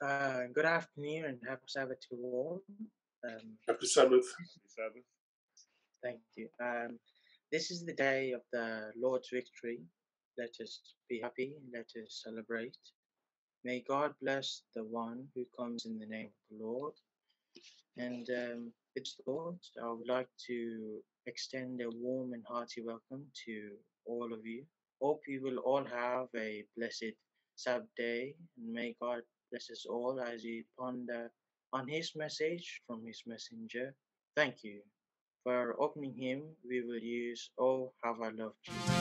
Uh, good afternoon and happy Sabbath to all. Um, Happy Sabbath. Sabbath. thank you. Um, this is the day of the Lord's victory. Let us be happy let us celebrate. May God bless the one who comes in the name of the Lord. And um, it's Lord, I would like to extend a warm and hearty welcome to all of you. Hope you will all have a blessed Sabbath day and may God bless us all as we ponder on His message from His messenger. Thank you. For opening hymn, we will use Oh How I Love Jesus.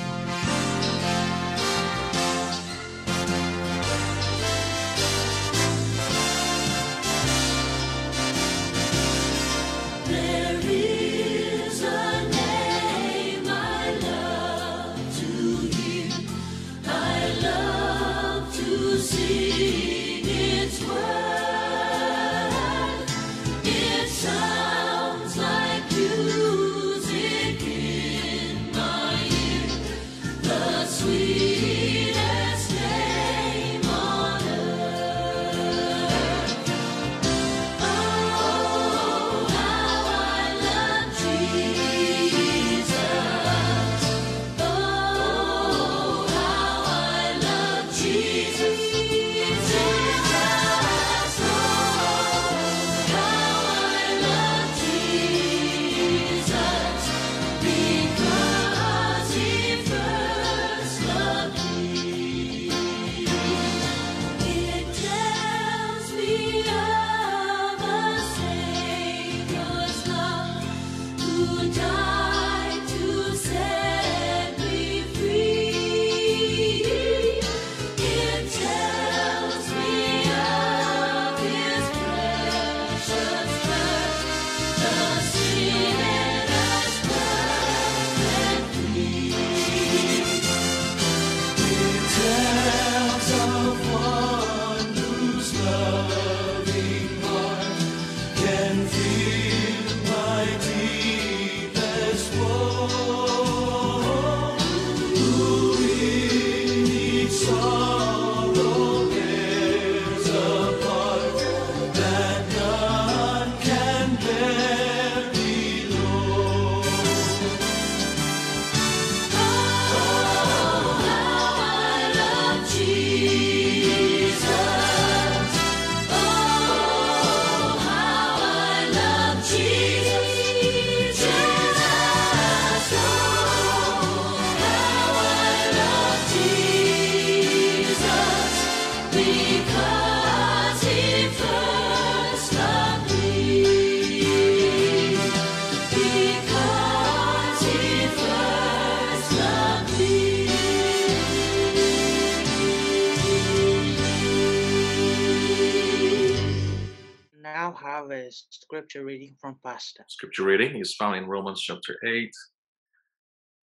Scripture reading from Pastor. Scripture reading is found in Romans chapter 8,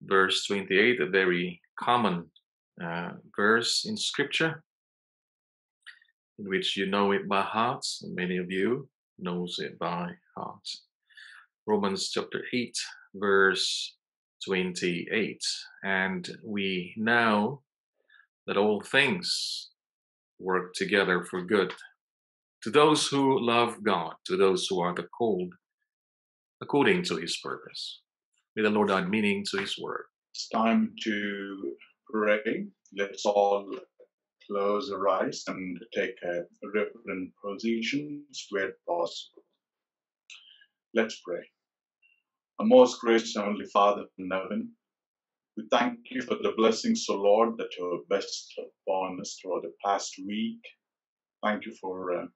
verse 28, a very common uh, verse in Scripture, in which you know it by heart, and many of you knows it by heart. Romans chapter 8, verse 28. And we know that all things work together for good to those who love God, to those who are the called according to his purpose. May the Lord add meaning to his word. It's time to pray. Let's all close our eyes and take a reverent positions where possible. Let's pray. Our most gracious Heavenly Father in heaven, we thank you for the blessings, O Lord, that you have bestowed upon us throughout the past week. Thank you for uh,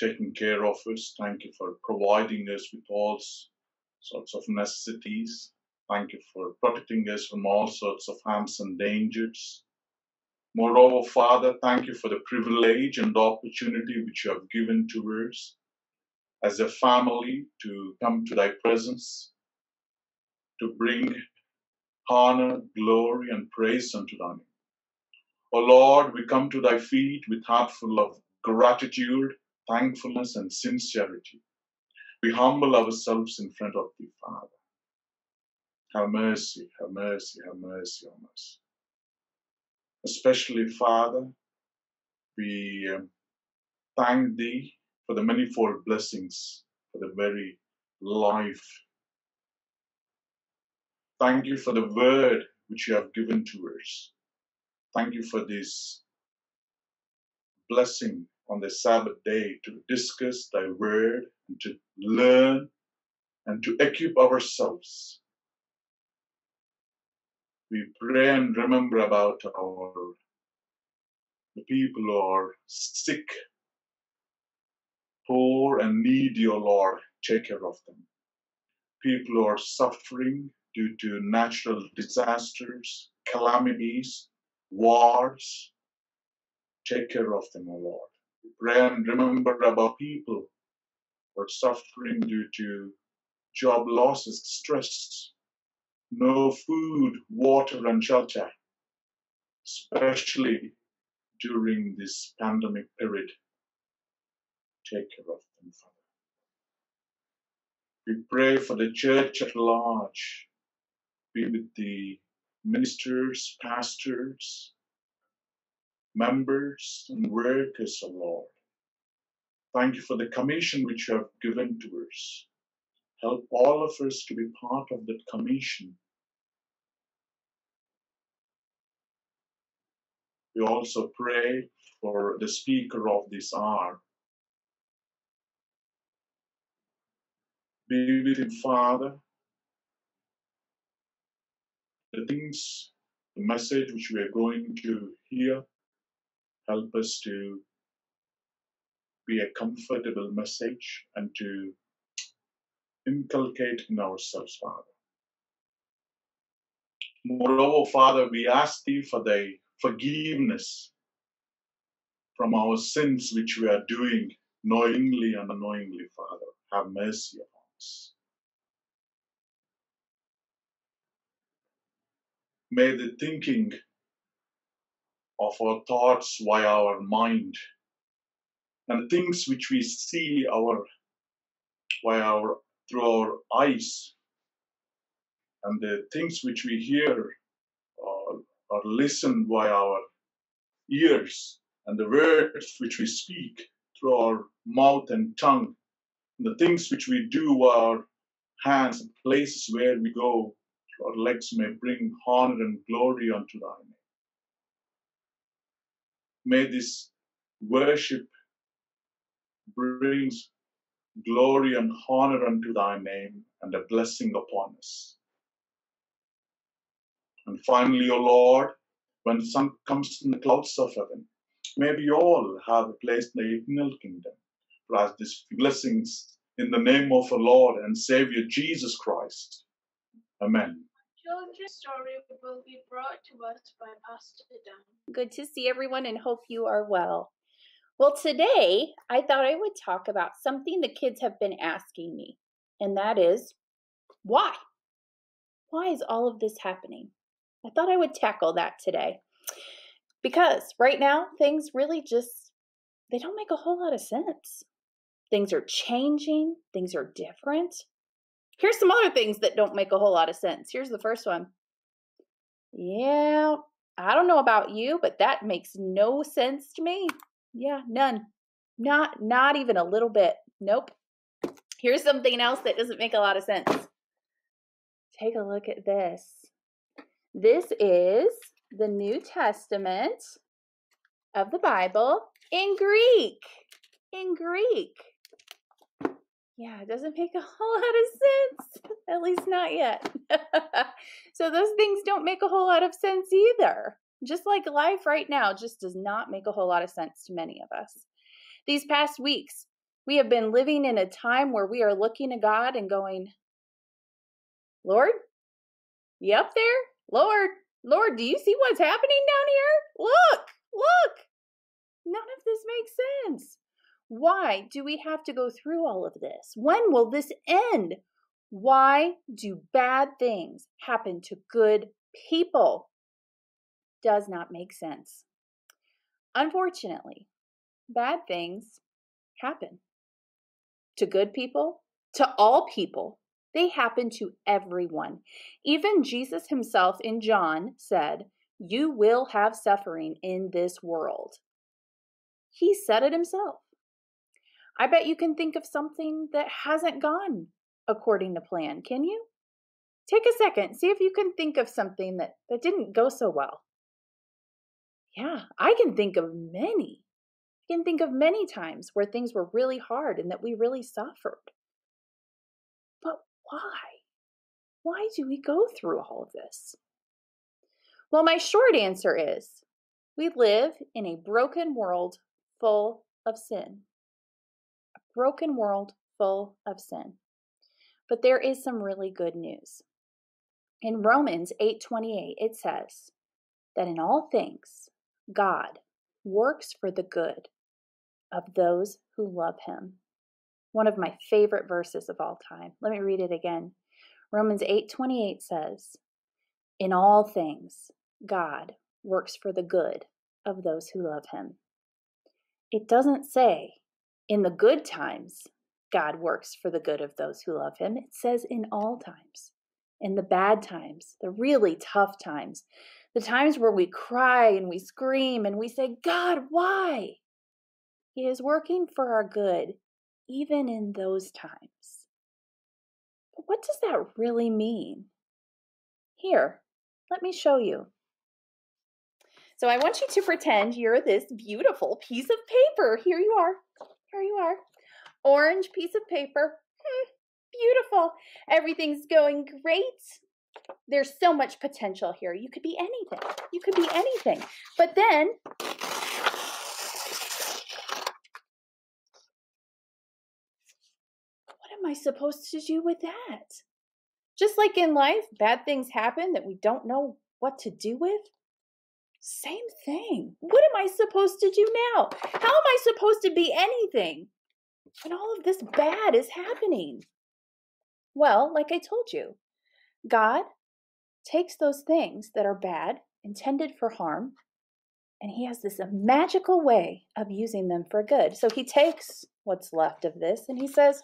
taking care of us. Thank you for providing us with all sorts of necessities. Thank you for protecting us from all sorts of harms and dangers. Moreover, Father, thank you for the privilege and the opportunity which you have given to us as a family to come to thy presence, to bring honor, glory, and praise unto thy name. O Lord, we come to thy feet with heart full of gratitude, thankfulness, and sincerity. We humble ourselves in front of thee, Father. Have mercy, have mercy, have mercy on us. Especially, Father, we um, thank Thee for the manifold blessings, for the very life. Thank you for the word which you have given to us. Thank you for this blessing on the Sabbath day to discuss Thy word and to learn and to equip ourselves. We pray and remember about our the people who are sick, poor, and needy, O Lord. Take care of them. People who are suffering due to natural disasters, calamities, wars. Take care of them, O Lord. We pray and remember about people who are suffering due to job losses, stress, no food, water, and shelter, especially during this pandemic period. Take care of them, Father. We pray for the church at large. Be with the ministers, pastors, members, and workers, O Lord. Thank you for the commission which you have given to us. Help all of us to be part of that commission. We also pray for the speaker of this hour. Be with him, Father. The things, the message which we are going to hear, help us to be a comfortable message and to inculcate in ourselves, Father. Moreover, Father, we ask Thee for Thy forgiveness from our sins which we are doing knowingly and unknowingly, Father. Have mercy upon us. May the thinking of our thoughts via our mind. And things which we see our via our through our eyes. And the things which we hear or, or listen by our ears. And the words which we speak through our mouth and tongue. And the things which we do our hands and places where we go our legs may bring honor and glory unto thy name may this worship brings glory and honor unto thy name and a blessing upon us. And finally, O Lord, when the Son comes in the clouds of heaven, may we all have a place in the eternal kingdom. As these blessings in the name of our Lord and Savior Jesus Christ. Amen. Children's story will be brought to us by Pastor Dan. Good to see everyone and hope you are well. Well, today I thought I would talk about something the kids have been asking me, and that is why? Why is all of this happening? I thought I would tackle that today. Because right now things really just they don't make a whole lot of sense. Things are changing, things are different. Here's some other things that don't make a whole lot of sense. Here's the first one. Yeah, I don't know about you, but that makes no sense to me. Yeah, none. Not not even a little bit. Nope. Here's something else that doesn't make a lot of sense. Take a look at this. This is the New Testament of the Bible in Greek. In Greek. Yeah, it doesn't make a whole lot of sense. At least not yet. so those things don't make a whole lot of sense either. Just like life right now just does not make a whole lot of sense to many of us. These past weeks, we have been living in a time where we are looking to God and going, Lord, you up there? Lord, Lord, do you see what's happening down here? Look, look. None of this makes sense. Why do we have to go through all of this? When will this end? Why do bad things happen to good people? Does not make sense. Unfortunately, bad things happen to good people, to all people. They happen to everyone. Even Jesus himself in John said, You will have suffering in this world. He said it himself. I bet you can think of something that hasn't gone according to plan, can you? Take a second, see if you can think of something that, that didn't go so well. Yeah, I can think of many. I can think of many times where things were really hard and that we really suffered. But why? Why do we go through all of this? Well, my short answer is we live in a broken world full of sin. Broken world full of sin. But there is some really good news. In Romans 8:28 it says that in all things God works for the good of those who love him. One of my favorite verses of all time. Let me read it again. Romans 8:28 says, "In all things God works for the good of those who love him." It doesn't say in the good times God works for the good of those who love him. It says in all times. In the bad times, the really tough times, the times where we cry and we scream and we say, God, why? He is working for our good, even in those times. But what does that really mean? Here, let me show you. So I want you to pretend you're this beautiful piece of paper. Here you are. Here you are. Orange piece of paper. Hmm, beautiful. Everything's going great. There's so much potential here. You could be anything. You could be anything. But then what am I supposed to do with that? Just like in life, bad things happen that we don't know what to do with. Same thing. What am I supposed to do now? How am I supposed to be anything when all of this bad is happening? Well, like I told you, God takes those things that are bad, intended for harm, and He has this uh, magical way of using them for good. So He takes what's left of this and He says,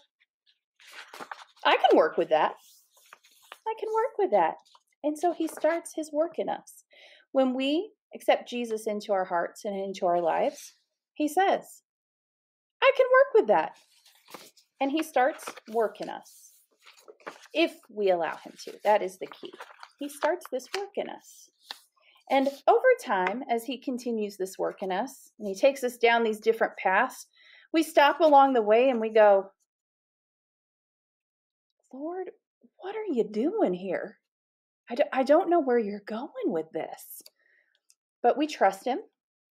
I can work with that. I can work with that. And so He starts His work in us. When we accept Jesus into our hearts and into our lives, He says, I can work with that. And He starts work in us if we allow Him to. That is the key. He starts this work in us. And over time, as He continues this work in us, and He takes us down these different paths, we stop along the way and we go, Lord, what are you doing here? I don't know where you're going with this. But we trust Him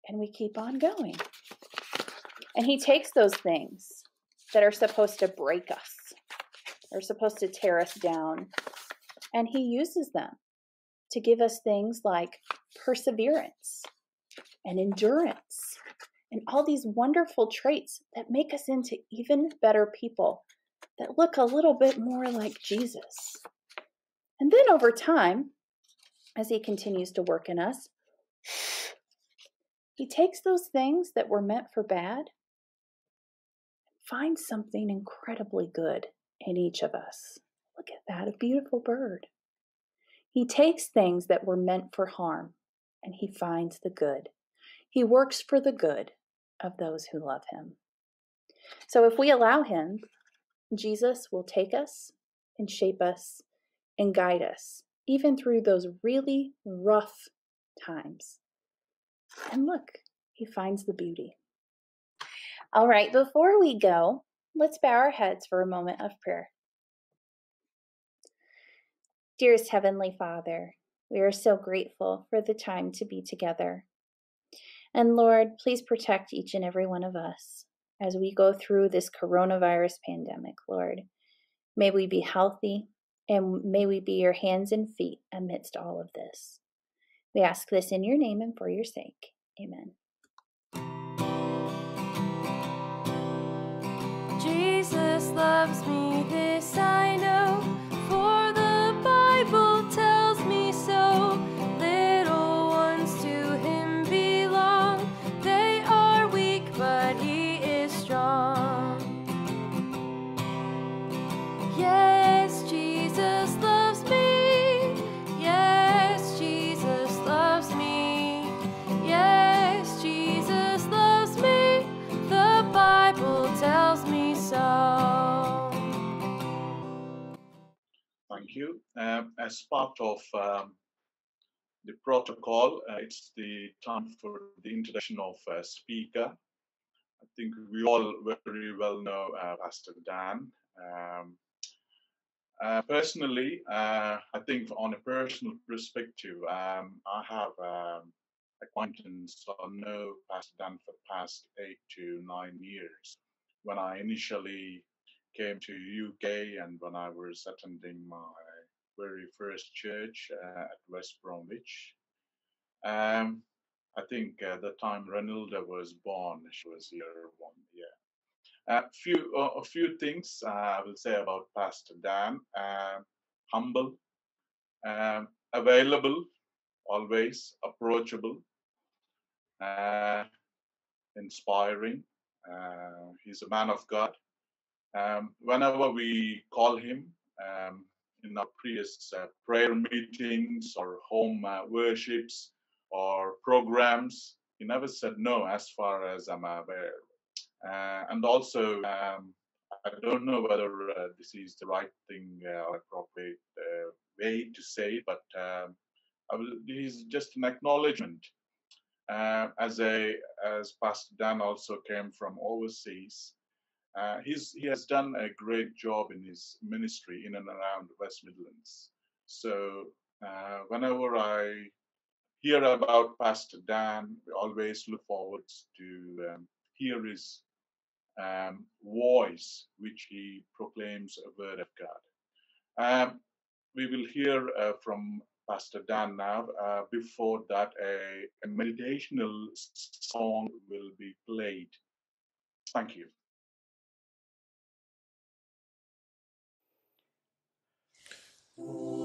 and we keep on going. And He takes those things that are supposed to break us, are supposed to tear us down, and He uses them to give us things like perseverance and endurance and all these wonderful traits that make us into even better people that look a little bit more like Jesus. And then over time, as He continues to work in us, He takes those things that were meant for bad, and finds something incredibly good in each of us. Look at that, a beautiful bird. He takes things that were meant for harm and he finds the good. He works for the good of those who love him. So if we allow him, Jesus will take us and shape us and guide us, even through those really rough times. And look, he finds the beauty. All right, before we go, let's bow our heads for a moment of prayer. Dearest Heavenly Father, we are so grateful for the time to be together. And Lord, please protect each and every one of us as we go through this coronavirus pandemic, Lord. May we be healthy and may we be your hands and feet amidst all of this. We ask this in your name and for your sake. Amen. Jesus loves me, you. Um, as part of um, the protocol, uh, it's the time for the introduction of a speaker. I think we all very well know uh, Pastor Dan. Um, uh, personally, uh, I think on a personal perspective, um, I have um, acquaintance or know Pastor Dan for the past eight to nine years. When I initially came to UK and when I was attending my very first church uh, at West Bromwich, um, I think uh, the time Renilda was born, she was year one year. A few, uh, a few things uh, I will say about Pastor Dan. Uh, humble, um, available, always approachable, uh, inspiring. Uh, he's a man of God. Um, whenever we call him um, in our previous uh, prayer meetings or home uh, worships or programs, he never said no, as far as I'm aware. Uh, and also, um, I don't know whether uh, this is the right thing uh, or appropriate uh, way to say, but um, will, this is just an acknowledgement. As a as Pastor Dan also came from overseas, uh, he has done a great job in his ministry in and around West Midlands. So uh, whenever I hear about Pastor Dan, we always look forward to um, hear his um, voice, which he proclaims a word of God. Um, we will hear uh, from Pastor Dan now. Uh, before that, a, a meditational song will be played. Thank you. Take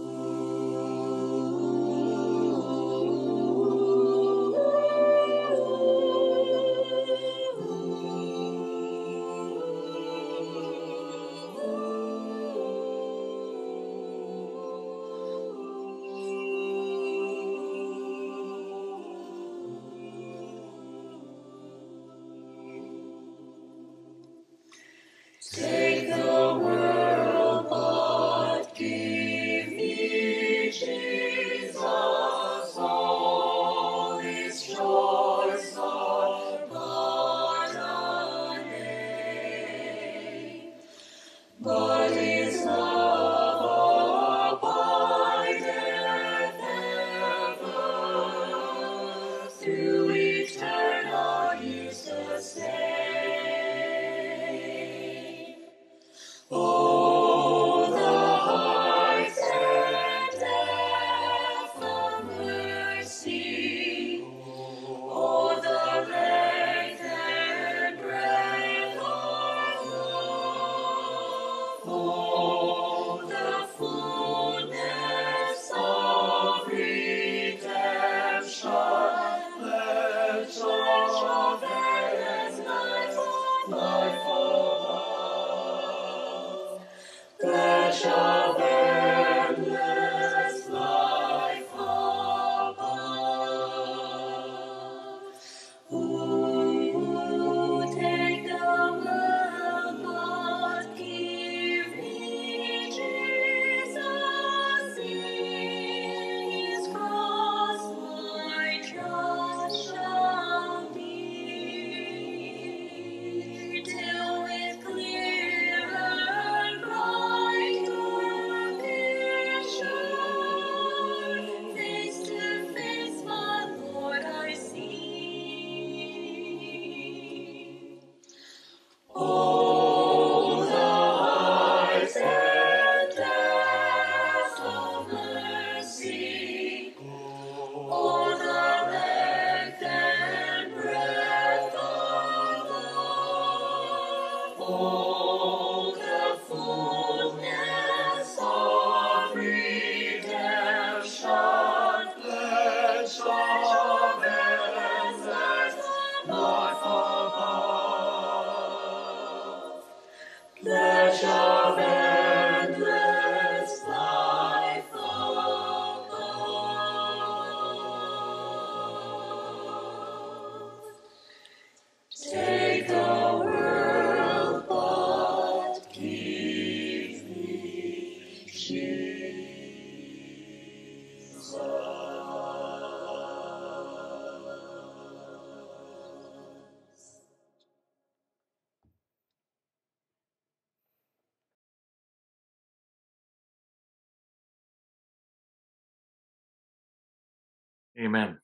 Amen.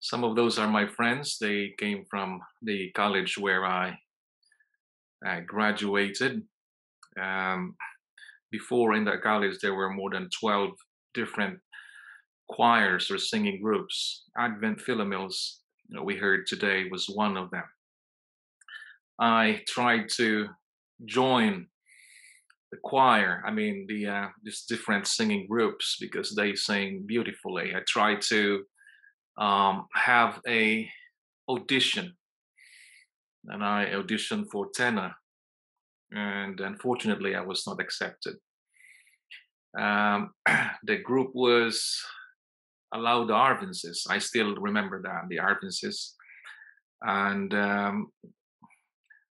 Some of those are my friends. They came from the college where I, I graduated. Um, before in that college, there were more than 12 different choirs or singing groups. Advent Philomels, that we heard today, was one of them. I tried to join the choir. I mean, the uh, these different singing groups because they sing beautifully. I tried to um, have a audition, and I auditioned for tenor, and unfortunately, I was not accepted. Um, the group was allowed the Arvances. I still remember that the Arvances, and um,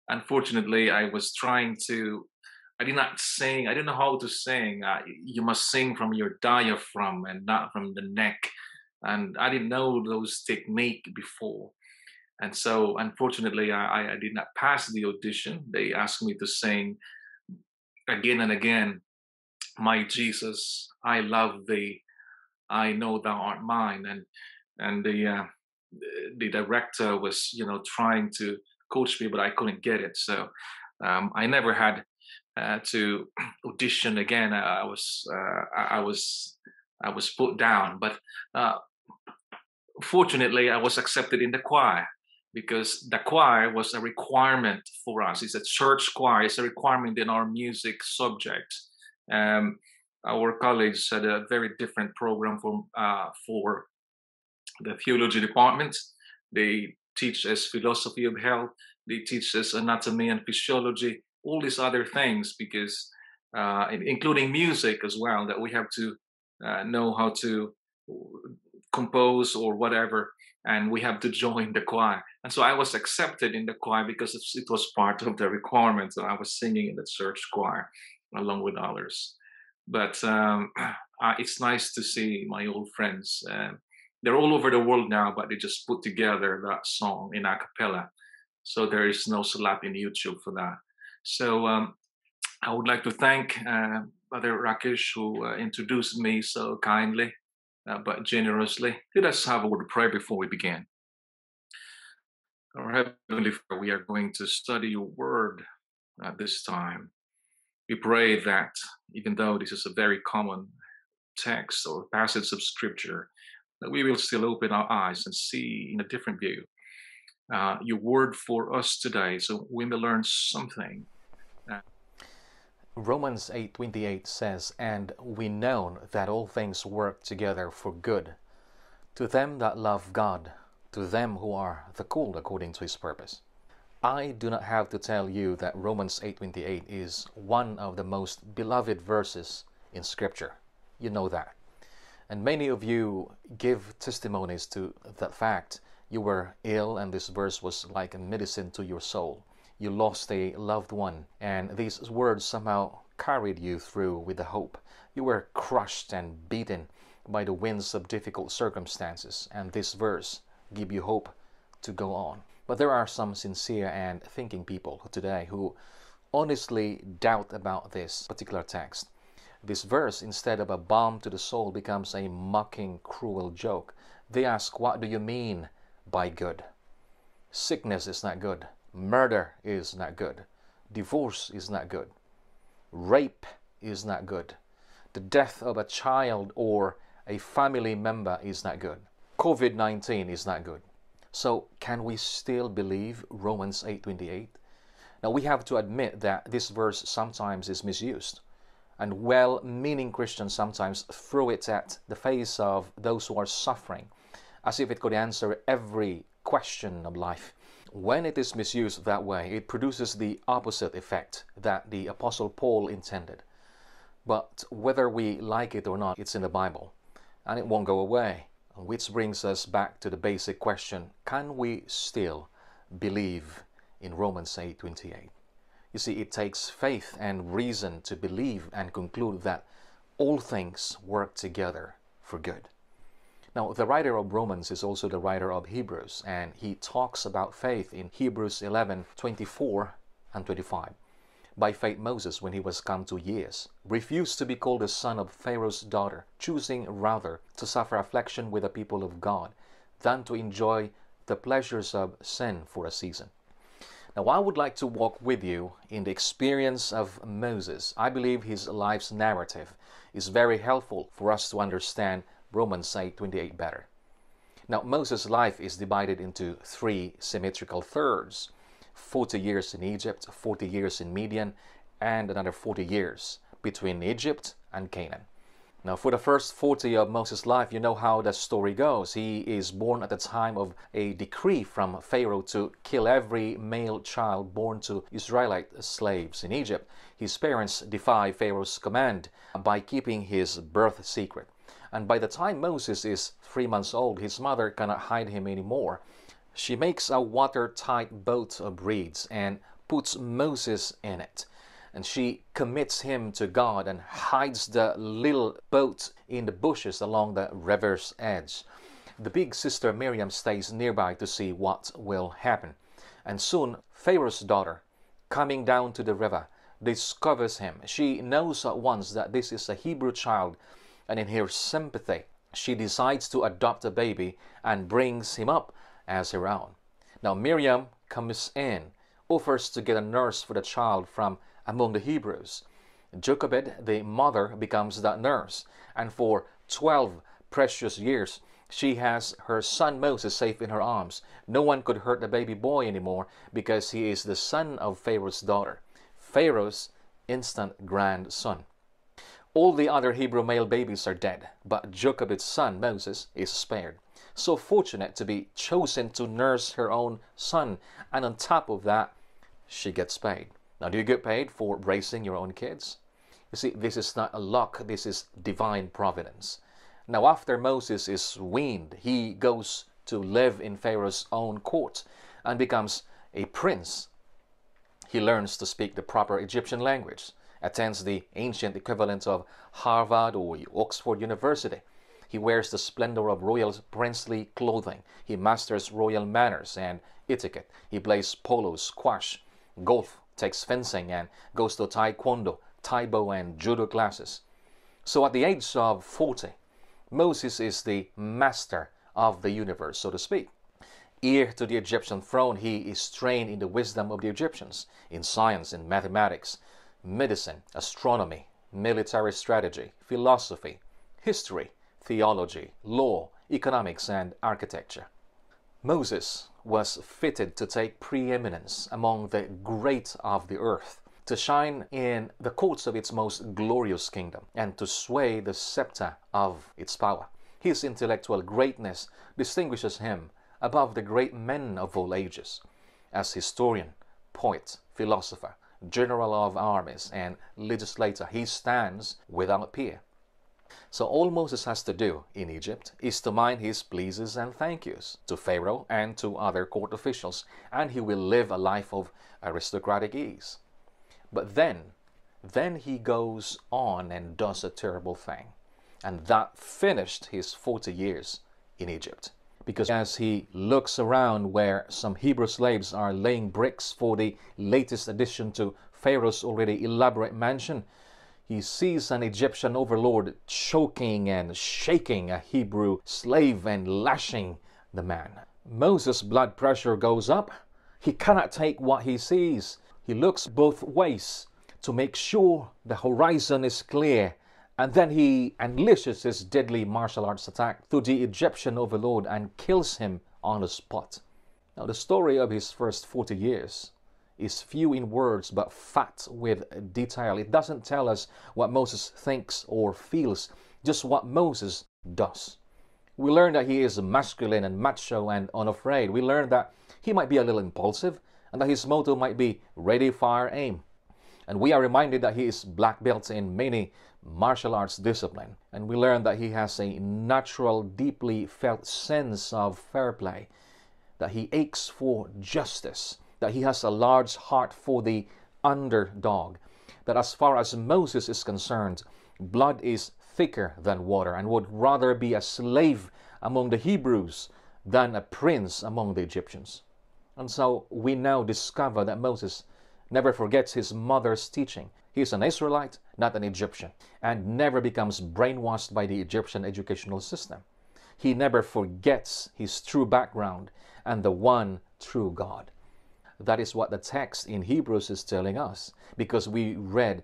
unfortunately, I was trying to. I did not sing. I didn't know how to sing. Uh, you must sing from your diaphragm and not from the neck. And I didn't know those technique before. And so, unfortunately, I, I did not pass the audition. They asked me to sing again and again, "My Jesus, I love Thee. I know Thou art mine." And and the uh, the director was, you know, trying to coach me, but I couldn't get it. So um, I never had uh, to audition again. I, I was uh, I, was I was put down, but uh, fortunately, I was accepted in the choir because the choir was a requirement for us. It's a church choir. It's a requirement in our music subject. Um, our college had a very different program for uh, for the theology department. They teach us philosophy of health. They teach us anatomy and physiology, all these other things, because uh, including music as well, that we have to uh, know how to compose or whatever, and we have to join the choir. And so I was accepted in the choir because it was part of the requirements. And I was singing in the church choir along with others. But um, uh, it's nice to see my old friends. Uh, they're all over the world now, but they just put together that song in a cappella. So there is no slap in YouTube for that. So um, I would like to thank uh, Brother Rakesh who uh, introduced me so kindly uh, but generously. Let us have a word of prayer before we begin. Our Heavenly Father, we are going to study your word at this time. We pray that even though this is a very common text or passage of scripture, that we will still open our eyes and see in a different view uh, your word for us today so we may learn something. Romans 8:28 says, "And we know that all things work together for good to them that love God, to them who are the called according to his purpose." I do not have to tell you that Romans 8:28 is one of the most beloved verses in scripture. You know that. And many of you give testimonies to that fact. You were ill and this verse was like a medicine to your soul you lost a loved one, and these words somehow carried you through with the hope. You were crushed and beaten by the winds of difficult circumstances, and this verse give you hope to go on. But there are some sincere and thinking people today who honestly doubt about this particular text. This verse, instead of a balm to the soul, becomes a mocking, cruel joke. They ask, What do you mean by good? Sickness is not good. Murder is not good. Divorce is not good. Rape is not good. The death of a child or a family member is not good. COVID 19 is not good. So, can we still believe Romans 8:28? Now, we have to admit that this verse sometimes is misused, and well-meaning Christians sometimes throw it at the face of those who are suffering, as if it could answer every question of life when it is misused that way, it produces the opposite effect that the Apostle Paul intended. But whether we like it or not, it's in the Bible and it won't go away. Which brings us back to the basic question can we still believe in Romans 8:28? You see, it takes faith and reason to believe and conclude that all things work together for good. Now, the writer of Romans is also the writer of Hebrews, and he talks about faith in Hebrews 11 24 and 25. By faith, Moses, when he was come to years, refused to be called the son of Pharaoh's daughter, choosing rather to suffer affliction with the people of God than to enjoy the pleasures of sin for a season. Now, I would like to walk with you in the experience of Moses. I believe his life's narrative is very helpful for us to understand Romans 8:28 better. Now, Moses' life is divided into three symmetrical thirds 40 years in Egypt, 40 years in Midian, and another 40 years between Egypt and Canaan. Now, for the first 40 of Moses' life, you know how the story goes. He is born at the time of a decree from Pharaoh to kill every male child born to Israelite slaves in Egypt. His parents defy Pharaoh's command by keeping his birth secret. And by the time Moses is three months old, his mother cannot hide him anymore. She makes a watertight boat of reeds and puts Moses in it and she commits him to God and hides the little boat in the bushes along the river's edge. The big sister Miriam stays nearby to see what will happen. And soon Pharaoh's daughter, coming down to the river, discovers him. She knows at once that this is a Hebrew child, and in her sympathy, she decides to adopt a baby and brings him up as her own. Now Miriam comes in, offers to get a nurse for the child from among the Hebrews. Jochebed, the mother, becomes that nurse, and for 12 precious years she has her son Moses safe in her arms. No one could hurt the baby boy anymore because he is the son of Pharaoh's daughter, Pharaoh's instant grandson. All the other Hebrew male babies are dead, but Jochebed's son Moses is spared. So fortunate to be chosen to nurse her own son, and on top of that, she gets paid. Now, do you get paid for raising your own kids? You see, this is not a luck, this is divine providence. Now, after Moses is weaned, he goes to live in Pharaoh's own court and becomes a prince. He learns to speak the proper Egyptian language, attends the ancient equivalent of Harvard or Oxford University. He wears the splendor of royal princely clothing. He masters royal manners and etiquette. He plays polo, squash, golf, takes fencing and goes to taekwondo, Tae Bo, and judo classes. So at the age of 40, Moses is the master of the universe, so to speak. Heir to the Egyptian throne, he is trained in the wisdom of the Egyptians, in science and mathematics, medicine, astronomy, military strategy, philosophy, history, theology, law, economics, and architecture. Moses was fitted to take preeminence among the great of the earth, to shine in the courts of its most glorious kingdom, and to sway the scepter of its power. His intellectual greatness distinguishes him above the great men of all ages. As historian, poet, philosopher, general of armies, and legislator, he stands without peer. So all Moses has to do in Egypt is to mind his pleases and thank yous to Pharaoh and to other court officials, and he will live a life of aristocratic ease. But then, then he goes on and does a terrible thing. And that finished his 40 years in Egypt. Because as he looks around where some Hebrew slaves are laying bricks for the latest addition to Pharaoh's already elaborate mansion, he sees an Egyptian overlord choking and shaking a Hebrew slave and lashing the man. Moses' blood pressure goes up. He cannot take what he sees. He looks both ways to make sure the horizon is clear, and then he unleashes his deadly martial arts attack to the Egyptian overlord and kills him on the spot. Now, the story of his first 40 years is few in words but fat with detail. It doesn't tell us what Moses thinks or feels, just what Moses does. We learn that he is masculine and macho and unafraid. We learn that he might be a little impulsive and that his motto might be ready, fire, aim. And we are reminded that he is black belt in many martial arts discipline. And we learn that he has a natural, deeply felt sense of fair play, that he aches for justice, that he has a large heart for the underdog, that as far as Moses is concerned, blood is thicker than water and would rather be a slave among the Hebrews than a prince among the Egyptians. And so we now discover that Moses never forgets his mother's teaching. He is an Israelite, not an Egyptian, and never becomes brainwashed by the Egyptian educational system. He never forgets his true background and the one true God. That is what the text in Hebrews is telling us because we read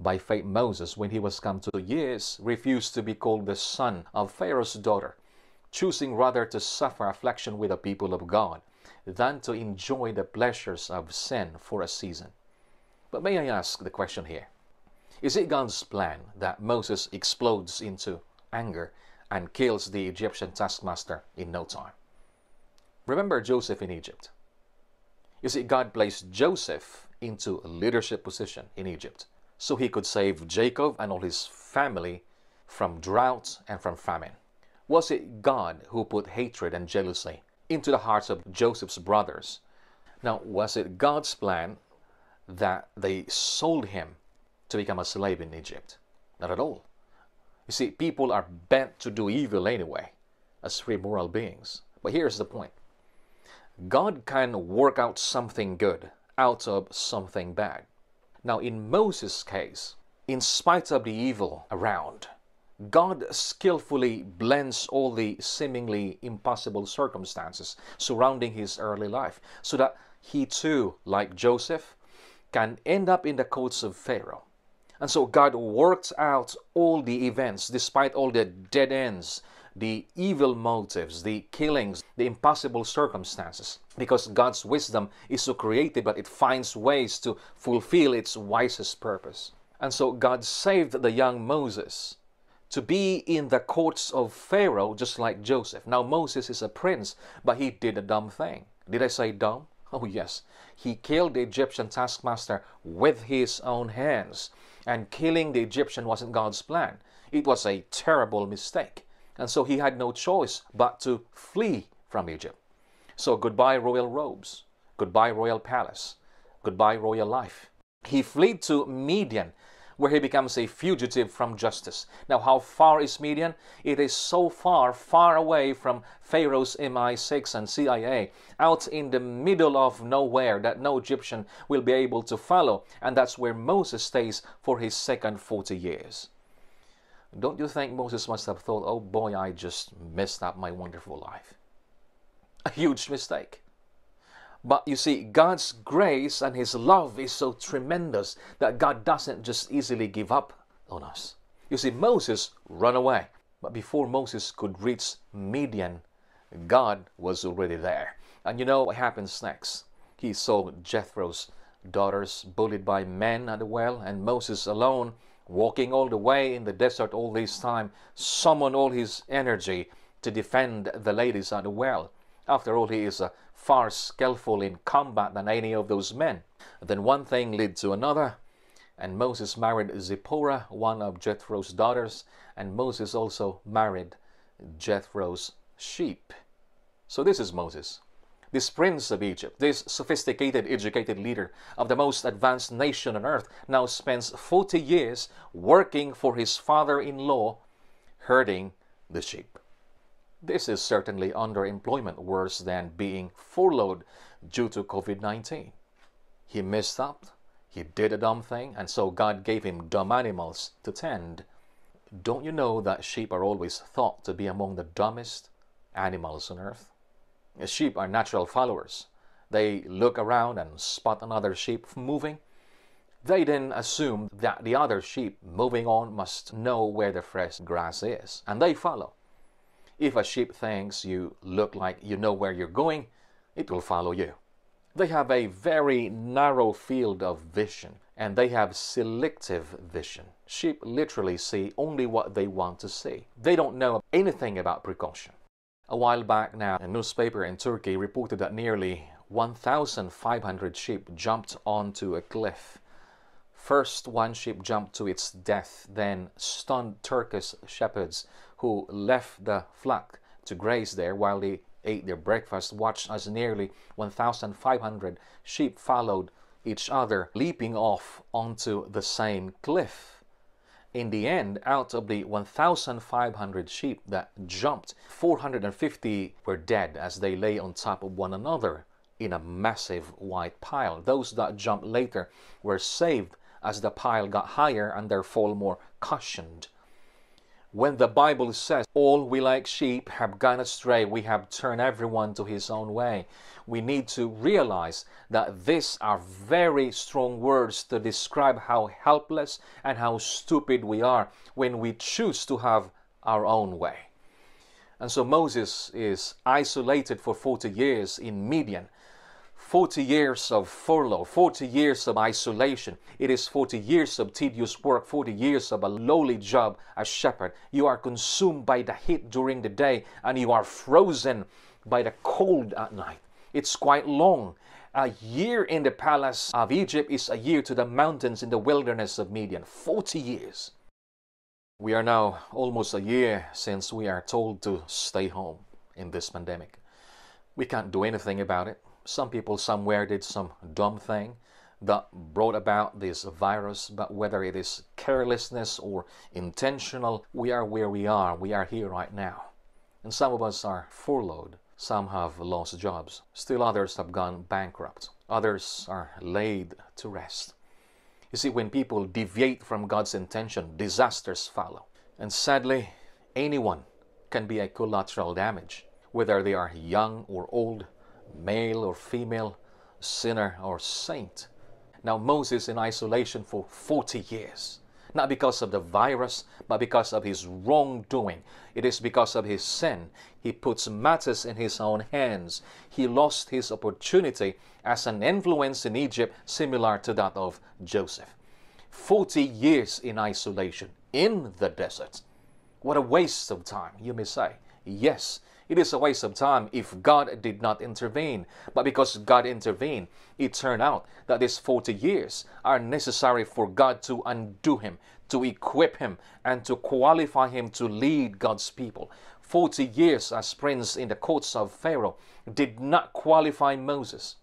by faith Moses, when he was come to years, refused to be called the son of Pharaoh's daughter, choosing rather to suffer affliction with the people of God than to enjoy the pleasures of sin for a season. But may I ask the question here? Is it God's plan that Moses explodes into anger and kills the Egyptian taskmaster in no time? Remember Joseph in Egypt. You see, God placed Joseph into a leadership position in Egypt so he could save Jacob and all his family from drought and from famine. Was it God who put hatred and jealousy into the hearts of Joseph's brothers? Now, was it God's plan that they sold him to become a slave in Egypt? Not at all. You see, people are bent to do evil anyway, as free moral beings. But here's the point God can work out something good out of something bad. Now, in Moses' case, in spite of the evil around, God skillfully blends all the seemingly impossible circumstances surrounding his early life so that he too, like Joseph, can end up in the courts of Pharaoh. And so God worked out all the events despite all the dead ends, the evil motives, the killings, the impossible circumstances. Because God's wisdom is so creative that it finds ways to fulfill its wisest purpose. And so God saved the young Moses to be in the courts of Pharaoh just like Joseph. Now, Moses is a prince, but he did a dumb thing. Did I say dumb? Oh, yes. He killed the Egyptian taskmaster with his own hands. And killing the Egyptian wasn't God's plan. It was a terrible mistake. And so he had no choice but to flee from Egypt. So goodbye royal robes, goodbye royal palace, goodbye royal life. He fled to Midian where he becomes a fugitive from justice. Now, how far is Midian? It is so far, far away from Pharaoh's MI6 and CIA, out in the middle of nowhere that no Egyptian will be able to follow, and that's where Moses stays for his second 40 years. Don't you think Moses must have thought, oh boy, I just messed up my wonderful life? A huge mistake. But you see, God's grace and His love is so tremendous that God doesn't just easily give up on us. You see, Moses ran away, but before Moses could reach Midian, God was already there. And you know what happens next? He saw Jethro's daughters bullied by men at the well, and Moses alone, walking all the way in the desert all this time, summoned all his energy to defend the ladies at the well. After all, he is a far skillful in combat than any of those men. Then one thing led to another, and Moses married Zipporah, one of Jethro's daughters, and Moses also married Jethro's sheep. So this is Moses, this prince of Egypt, this sophisticated, educated leader of the most advanced nation on earth, now spends 40 years working for his father in law, herding the sheep. This is certainly underemployment worse than being furloughed due to COVID 19. He messed up, he did a dumb thing, and so God gave him dumb animals to tend. Don't you know that sheep are always thought to be among the dumbest animals on earth? Sheep are natural followers. They look around and spot another sheep moving. They then assume that the other sheep moving on must know where the fresh grass is, and they follow. If a sheep thinks you look like you know where you're going, it will follow you. They have a very narrow field of vision and they have selective vision. Sheep literally see only what they want to see. They don't know anything about precaution. A while back now, a newspaper in Turkey reported that nearly 1,500 sheep jumped onto a cliff. First, one sheep jumped to its death, then stunned Turkish shepherds who left the flock to graze there while they ate their breakfast watched as nearly 1,500 sheep followed each other, leaping off onto the same cliff. In the end, out of the 1,500 sheep that jumped, 450 were dead as they lay on top of one another in a massive white pile. Those that jumped later were saved as the pile got higher and their fall more cushioned. When the Bible says, All we like sheep have gone astray, we have turned everyone to his own way, we need to realize that these are very strong words to describe how helpless and how stupid we are when we choose to have our own way. And so Moses is isolated for 40 years in Midian. 40 years of furlough, 40 years of isolation. It is 40 years of tedious work, 40 years of a lowly job as shepherd. You are consumed by the heat during the day and you are frozen by the cold at night. It's quite long. A year in the palace of Egypt is a year to the mountains in the wilderness of Midian. 40 years. We are now almost a year since we are told to stay home in this pandemic. We can't do anything about it. Some people somewhere did some dumb thing that brought about this virus, but whether it is carelessness or intentional, we are where we are. We are here right now. And some of us are furloughed. Some have lost jobs. Still others have gone bankrupt. Others are laid to rest. You see, when people deviate from God's intention, disasters follow. And sadly, anyone can be a collateral damage, whether they are young or old, male or female, sinner or saint. Now, Moses in isolation for 40 years, not because of the virus, but because of his wrongdoing. It is because of his sin. He puts matters in his own hands. He lost his opportunity as an influence in Egypt similar to that of Joseph. 40 years in isolation in the desert. What a waste of time, you may say. Yes, it is a waste of time if God did not intervene. But because God intervened, it turned out that these 40 years are necessary for God to undo him, to equip him, and to qualify him to lead God's people. 40 years as prince in the courts of Pharaoh did not qualify Moses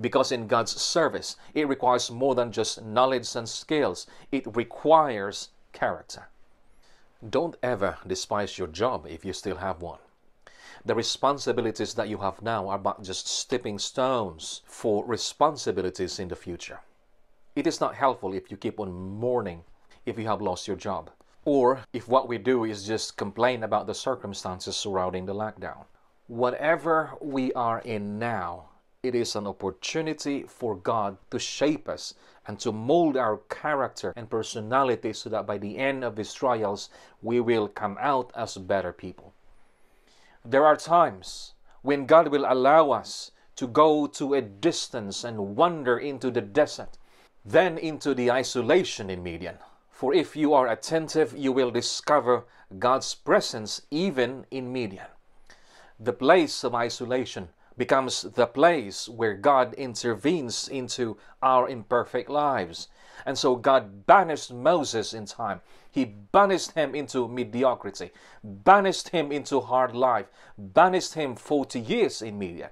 because in God's service, it requires more than just knowledge and skills, it requires character. Don't ever despise your job if you still have one. The responsibilities that you have now are but just stepping stones for responsibilities in the future. It is not helpful if you keep on mourning if you have lost your job, or if what we do is just complain about the circumstances surrounding the lockdown. Whatever we are in now, it is an opportunity for God to shape us and to mold our character and personality so that by the end of these trials, we will come out as better people. There are times when God will allow us to go to a distance and wander into the desert, then into the isolation in Midian. For if you are attentive, you will discover God's presence even in Midian. The place of isolation becomes the place where God intervenes into our imperfect lives. And so God banished Moses in time. He banished him into mediocrity, banished him into hard life, banished him 40 years in Midian.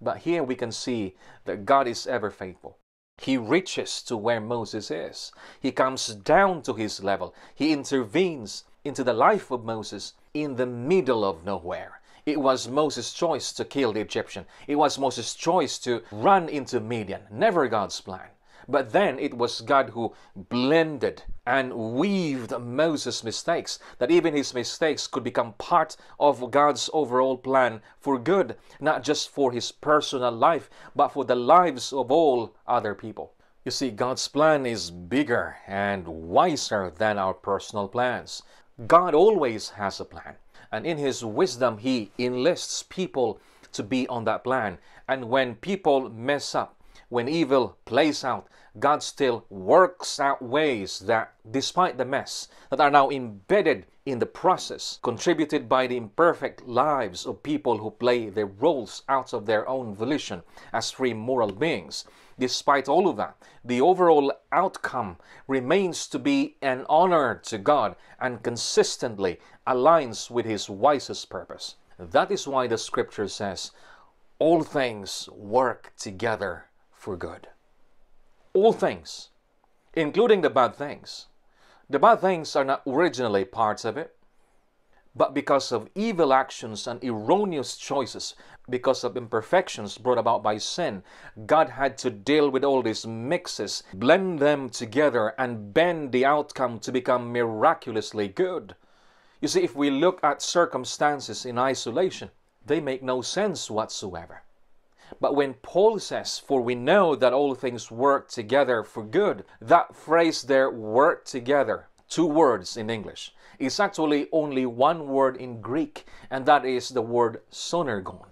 But here we can see that God is ever faithful. He reaches to where Moses is. He comes down to his level. He intervenes into the life of Moses in the middle of nowhere. It was Moses' choice to kill the Egyptian. It was Moses' choice to run into Midian, never God's plan. But then it was God who blended and weaved Moses' mistakes, that even his mistakes could become part of God's overall plan for good, not just for his personal life, but for the lives of all other people. You see, God's plan is bigger and wiser than our personal plans. God always has a plan, and in his wisdom, he enlists people to be on that plan. And when people mess up, when evil plays out, God still works out ways that, despite the mess, that are now embedded in the process, contributed by the imperfect lives of people who play their roles out of their own volition as free moral beings. Despite all of that, the overall outcome remains to be an honor to God and consistently aligns with His wisest purpose. That is why the scripture says, All things work together for good. All things, including the bad things. The bad things are not originally parts of it, But because of evil actions and erroneous choices, because of imperfections brought about by sin, God had to deal with all these mixes, blend them together, and bend the outcome to become miraculously good. You see, if we look at circumstances in isolation, they make no sense whatsoever. But when Paul says, For we know that all things work together for good, that phrase there, work together, two words in English, is actually only one word in Greek, and that is the word sonergon.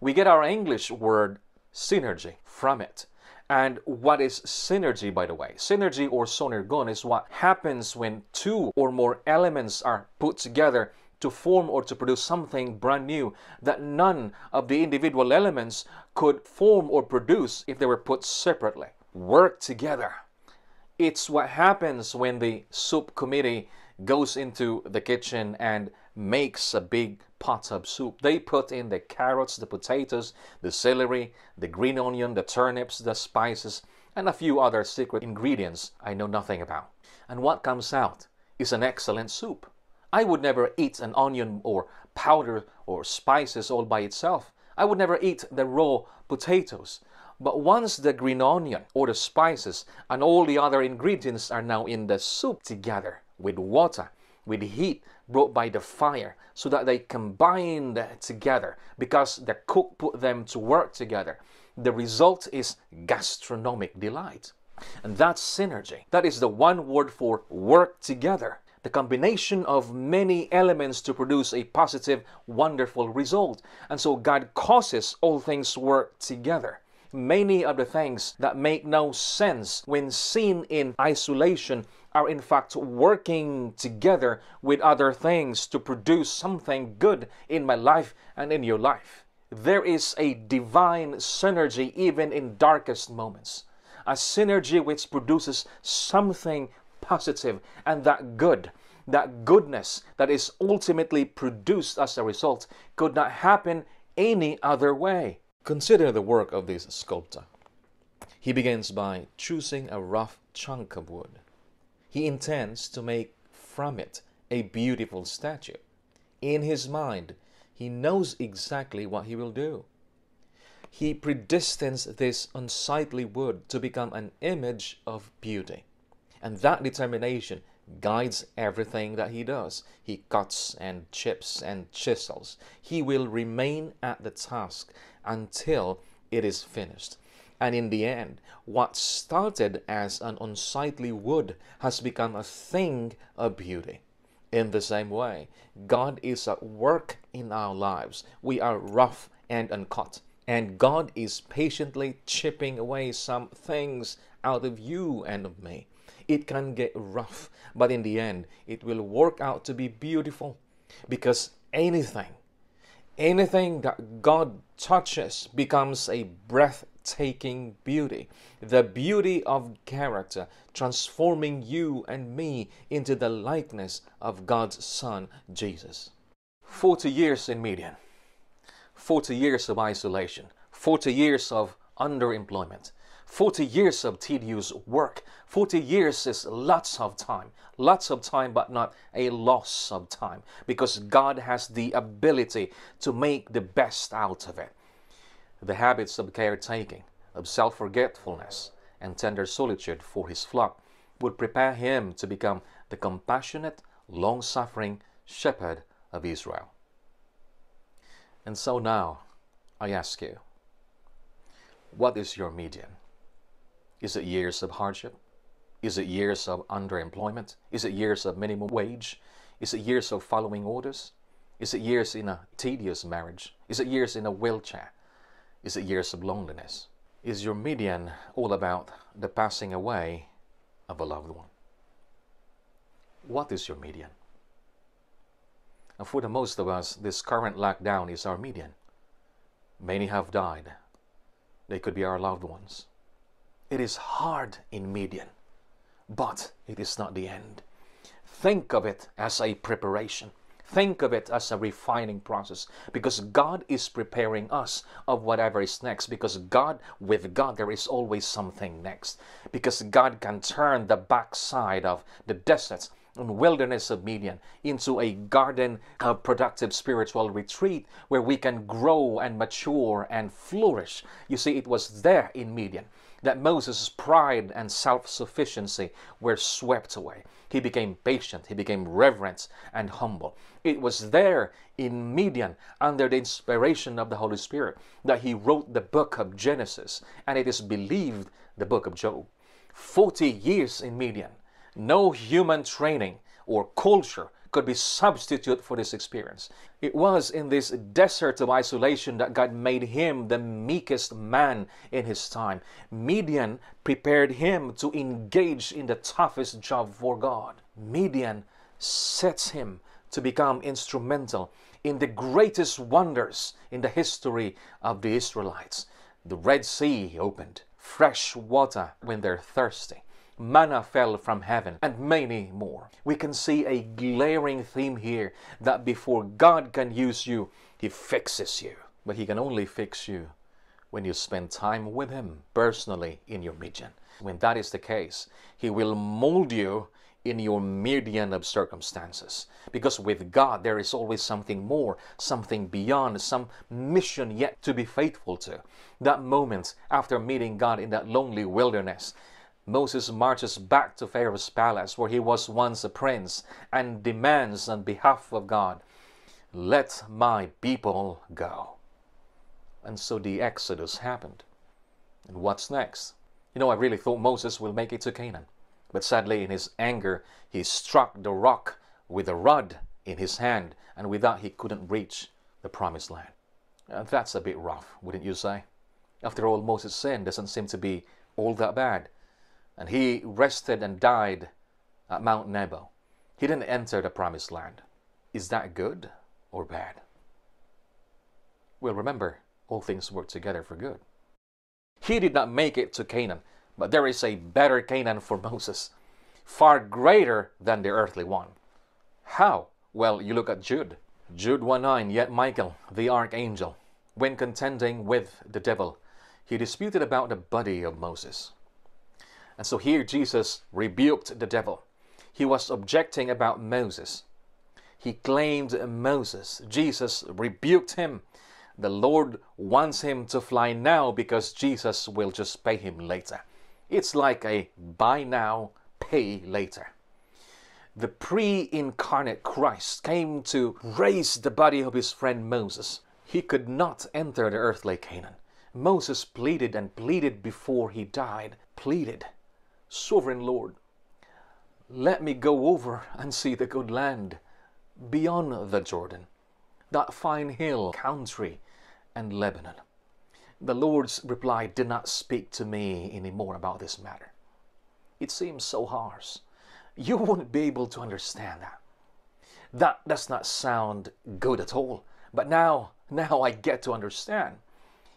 We get our English word synergy from it. And what is synergy, by the way? Synergy or sonergon is what happens when two or more elements are put together to form or to produce something brand new that none of the individual elements could form or produce if they were put separately. Work together. It's what happens when the soup committee goes into the kitchen and makes a big pot of soup. They put in the carrots, the potatoes, the celery, the green onion, the turnips, the spices, and a few other secret ingredients I know nothing about. And what comes out is an excellent soup. I would never eat an onion or powder or spices all by itself. I would never eat the raw potatoes. But once the green onion or the spices and all the other ingredients are now in the soup together with water, with heat brought by the fire, so that they combined together because the cook put them to work together, the result is gastronomic delight. And that's synergy. That is the one word for work together the combination of many elements to produce a positive, wonderful result. And so God causes all things work together. Many of the things that make no sense when seen in isolation are in fact working together with other things to produce something good in my life and in your life. There is a divine synergy even in darkest moments. A synergy which produces something positive and that good that goodness that is ultimately produced as a result could not happen any other way. Consider the work of this sculptor. He begins by choosing a rough chunk of wood. He intends to make from it a beautiful statue. In his mind he knows exactly what he will do. He predestines this unsightly wood to become an image of beauty and that determination guides everything that he does. He cuts and chips and chisels. He will remain at the task until it is finished. And in the end, what started as an unsightly wood has become a thing of beauty. In the same way, God is at work in our lives. We are rough and uncut. And God is patiently chipping away some things out of you and of me. It can get rough, but in the end, it will work out to be beautiful because anything, anything that God touches becomes a breathtaking beauty. The beauty of character transforming you and me into the likeness of God's Son, Jesus. 40 years in Midian, 40 years of isolation, 40 years of underemployment, 40 years of tedious work. 40 years is lots of time. Lots of time, but not a loss of time. Because God has the ability to make the best out of it. The habits of caretaking, of self forgetfulness, and tender solitude for his flock would prepare him to become the compassionate, long suffering shepherd of Israel. And so now, I ask you, what is your Midian? Is it years of hardship? Is it years of underemployment? Is it years of minimum wage? Is it years of following orders? Is it years in a tedious marriage? Is it years in a wheelchair? Is it years of loneliness? Is your Midian all about the passing away of a loved one? What is your Midian? And for the most of us, this current lockdown is our Midian. Many have died. They could be our loved ones. It is hard in Midian, but it is not the end. Think of it as a preparation. Think of it as a refining process because God is preparing us of whatever is next. Because God, with God, there is always something next. Because God can turn the backside of the deserts and wilderness of Midian into a garden of productive spiritual retreat where we can grow and mature and flourish. You see, it was there in Midian that Moses' pride and self sufficiency were swept away. He became patient, he became reverent and humble. It was there in Midian, under the inspiration of the Holy Spirit, that he wrote the book of Genesis, and it is believed the book of Job. 40 years in Midian, no human training or culture could be substitute for this experience. It was in this desert of isolation that God made him the meekest man in his time. Midian prepared him to engage in the toughest job for God. Midian sets him to become instrumental in the greatest wonders in the history of the Israelites. The Red Sea opened, fresh water when they're thirsty manna fell from heaven, and many more. We can see a glaring theme here that before God can use you, He fixes you. But He can only fix you when you spend time with Him personally in your Midian. When that is the case, He will mold you in your Midian of circumstances. Because with God, there is always something more, something beyond, some mission yet to be faithful to. That moment after meeting God in that lonely wilderness, Moses marches back to Pharaoh's palace where he was once a prince and demands on behalf of God, Let my people go. And so the Exodus happened. And what's next? You know, I really thought Moses will make it to Canaan. But sadly, in his anger, he struck the rock with a rod in his hand, and with that, he couldn't reach the promised land. And that's a bit rough, wouldn't you say? After all, Moses' sin doesn't seem to be all that bad and he rested and died at Mount Nebo. He didn't enter the promised land. Is that good or bad? Well, remember, all things work together for good. He did not make it to Canaan, but there is a better Canaan for Moses, far greater than the earthly one. How? Well, you look at Jude. Jude 1 9, yet Michael, the archangel, when contending with the devil, he disputed about the body of Moses. And so here Jesus rebuked the devil. He was objecting about Moses. He claimed Moses. Jesus rebuked him. The Lord wants him to fly now because Jesus will just pay him later. It's like a buy now, pay later. The pre incarnate Christ came to raise the body of his friend Moses. He could not enter the earthly Canaan. Moses pleaded and pleaded before he died, pleaded Sovereign Lord, let me go over and see the good land beyond the Jordan, that fine hill country and Lebanon. The Lord's reply did not speak to me any more about this matter. It seems so harsh. You wouldn't be able to understand that. That does not sound good at all. But now, now I get to understand.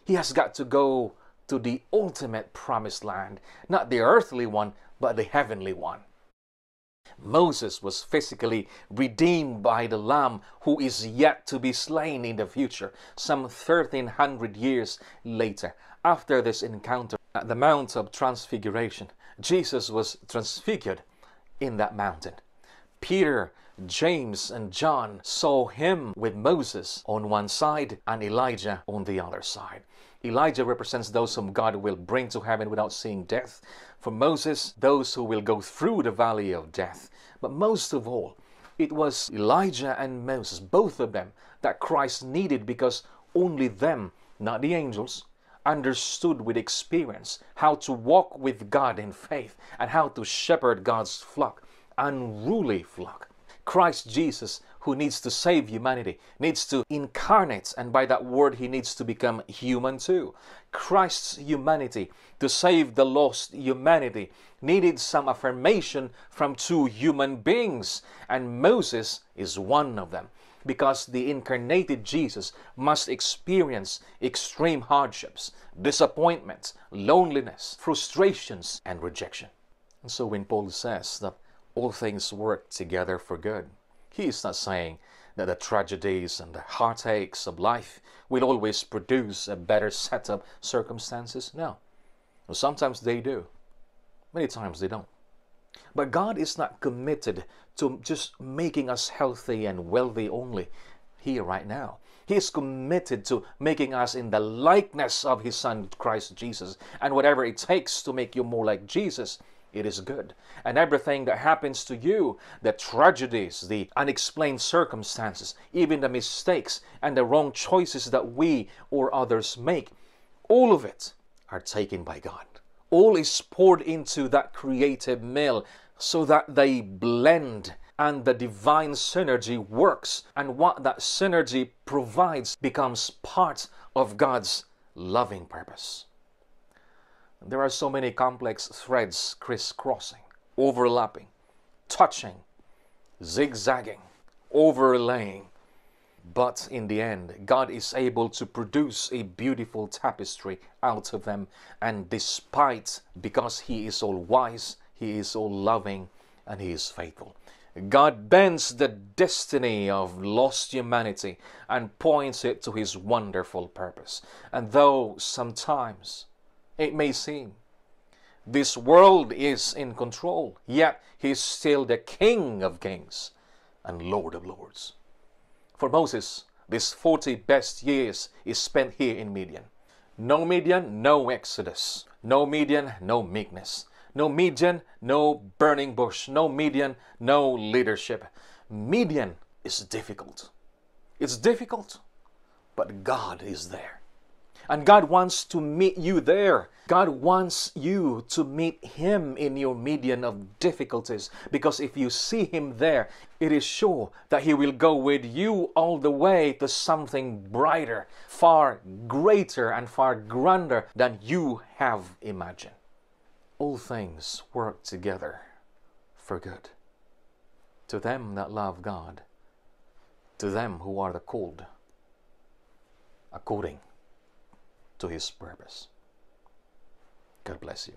He has got to go to the ultimate promised land, not the earthly one, but the heavenly one. Moses was physically redeemed by the Lamb who is yet to be slain in the future, some 1300 years later. After this encounter at the Mount of Transfiguration, Jesus was transfigured in that mountain. Peter, James, and John saw him with Moses on one side and Elijah on the other side. Elijah represents those whom God will bring to heaven without seeing death. For Moses, those who will go through the valley of death. But most of all, it was Elijah and Moses, both of them, that Christ needed because only them, not the angels, understood with experience how to walk with God in faith and how to shepherd God's flock, unruly flock. Christ Jesus, who needs to save humanity, needs to incarnate, and by that word, he needs to become human too. Christ's humanity, to save the lost humanity, needed some affirmation from two human beings, and Moses is one of them. Because the incarnated Jesus must experience extreme hardships, disappointments, loneliness, frustrations, and rejection. And so when Paul says that all things work together for good. He is not saying that the tragedies and the heartaches of life will always produce a better set of circumstances. No. Sometimes they do. Many times they don't. But God is not committed to just making us healthy and wealthy only here right now. He is committed to making us in the likeness of His Son, Christ Jesus. And whatever it takes to make you more like Jesus, it is good. And everything that happens to you, the tragedies, the unexplained circumstances, even the mistakes and the wrong choices that we or others make, all of it are taken by God. All is poured into that creative mill so that they blend and the divine synergy works. And what that synergy provides becomes part of God's loving purpose. There are so many complex threads crisscrossing, overlapping, touching, zigzagging, overlaying. But in the end, God is able to produce a beautiful tapestry out of them. And despite, because He is all wise, He is all loving, and He is faithful. God bends the destiny of lost humanity and points it to His wonderful purpose. And though sometimes it may seem this world is in control, yet He is still the King of kings and Lord of lords. For Moses, these 40 best years is spent here in Midian. No Midian, no Exodus. No Midian, no meekness. No Midian, no burning bush. No Midian, no leadership. Midian is difficult. It's difficult, but God is there. And God wants to meet you there. God wants you to meet Him in your Midian of difficulties. Because if you see Him there, it is sure that He will go with you all the way to something brighter, far greater, and far grander than you have imagined. All things work together for good. To them that love God, to them who are the called, according to His purpose. God bless you.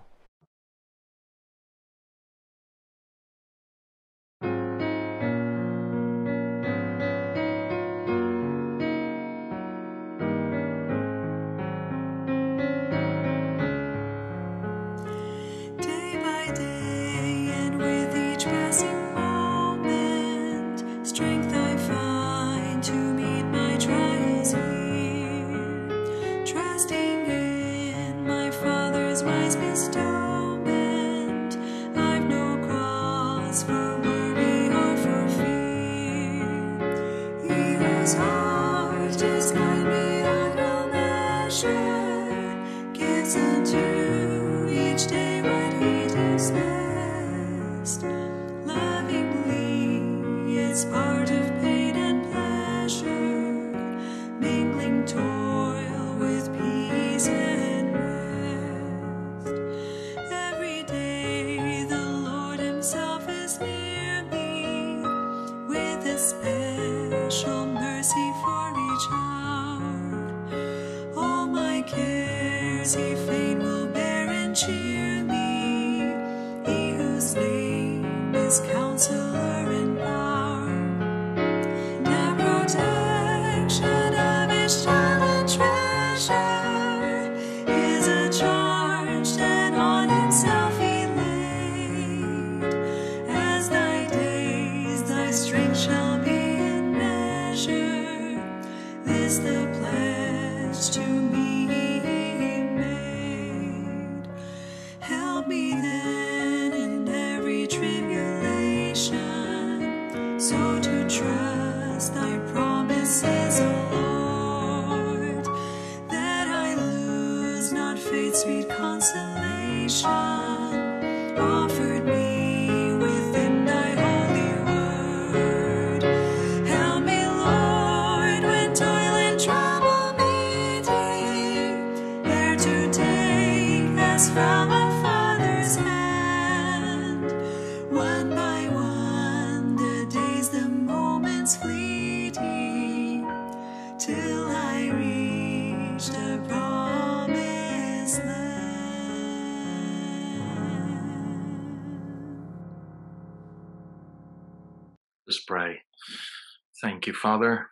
Father,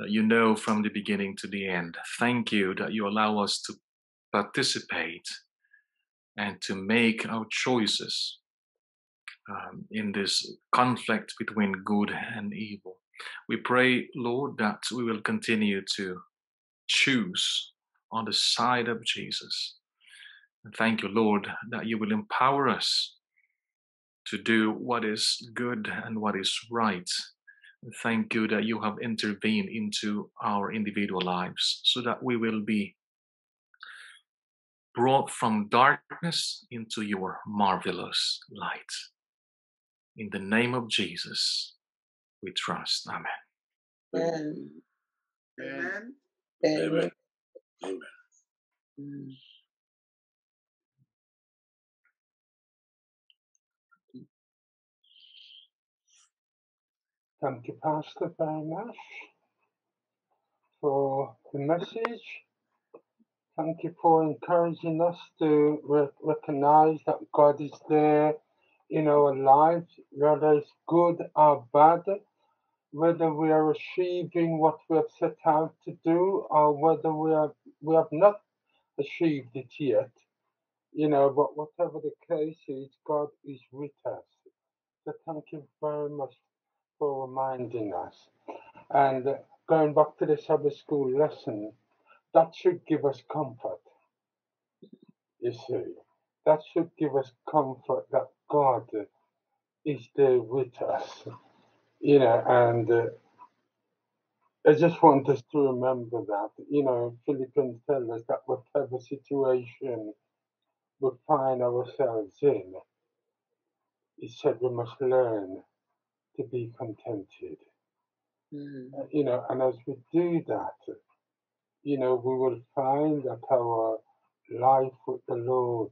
that you know from the beginning to the end. Thank you that you allow us to participate and to make our choices um, in this conflict between good and evil. We pray, Lord, that we will continue to choose on the side of Jesus. And thank you, Lord, that you will empower us to do what is good and what is right. And thank you that you have intervened into our individual lives so that we will be brought from darkness into your marvelous light. In the name of Jesus, we trust. Amen. Amen. Amen. Amen. Amen. Mm. Thank you, Pastor, very much for the message. Thank you for encouraging us to re- recognize that God is there in our lives, whether it's good or bad, whether we are achieving what we have set out to do or whether we have, we have not achieved it yet. You know, but whatever the case is, God is with us. So thank you very much for reminding us. And going back to the Sabbath school lesson, that should give us comfort. You see, that should give us comfort that God is there with us. You know, and uh, I just want us to remember that. You know, Philippians tells us that whatever situation we find ourselves in, he said we must learn to be contented. Mm. Uh, You know, and as we do that, you know, we will find that our life with the Lord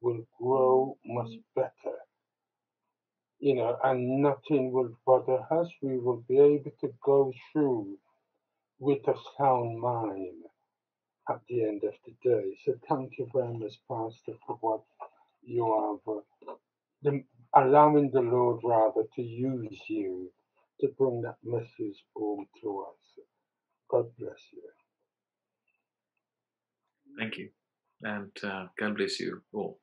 will grow much better. You know, and nothing will bother us. We will be able to go through with a sound mind at the end of the day. So thank you very much, Pastor, for what you have, uh, the, allowing the Lord rather to use you to bring that message home to us. God bless you. Thank you. And uh, God bless you all.